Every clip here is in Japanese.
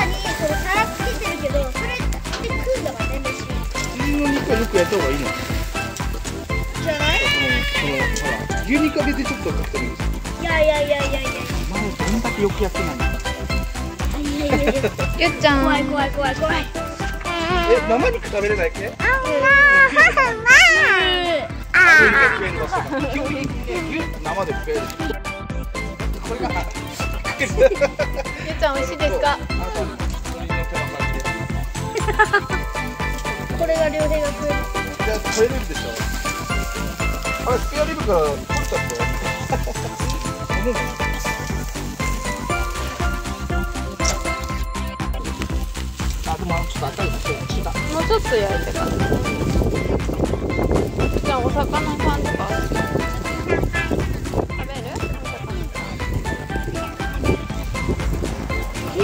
中にこれ皿つけてるけどそれで食うのがね飯普通の肉はよくやった方がいいのじゃないそのほら牛肉は別にちょっとかけてもいいですいやいやいやいやいや前どんだけよくやってないんだやいやいやいやゆっちゃん。怖い怖い怖い怖いえ生肉食べれないっけ？牛肉食えんのそうか牛肉牛生で食えるゆっちゃん美味しいですかこれが両手が食えるじゃあ食えるんでしょあれスペアリブから。取れちゃったっと赤いのちょっと血だもうちょっと焼いてから。ゆっちゃんお魚さ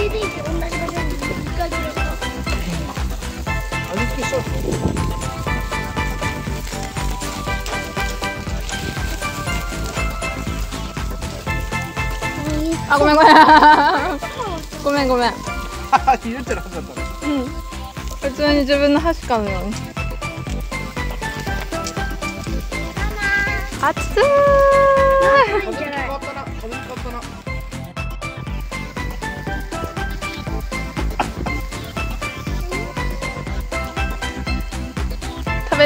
同じ場所に一回入れた味付けしちゃうのあごめん。ごめん。ごめん。ごめん。入れてるはずだったのうん。普通に自分の箸かのように熱い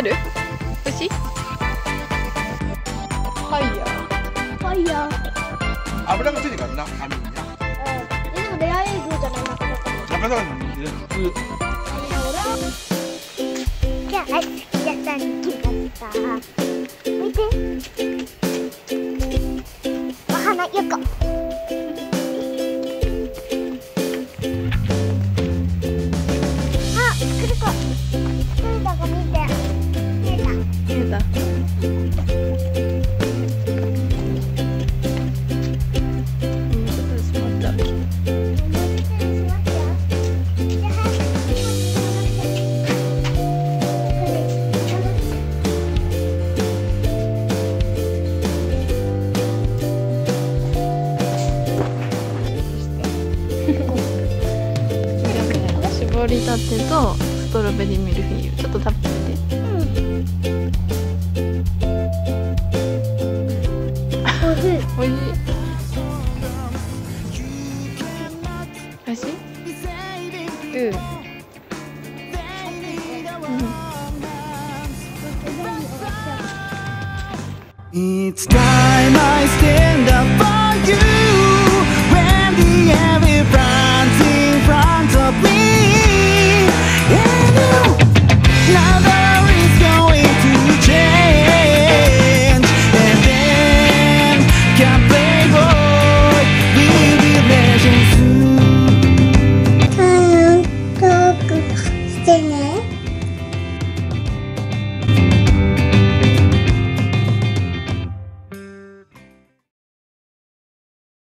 る？美味しいはいやファイヤー油がついてるからな網になうん。えでもレア映像じゃないなかなかなかなか普通じゃあ、はい、皆さんに来ました。見て。お花よこ。りたてとストロベリーミルフィーユ。ちょっと食べてみて。おい。しい。おい。しい。おい。しい。うん、うん。It's time I stand up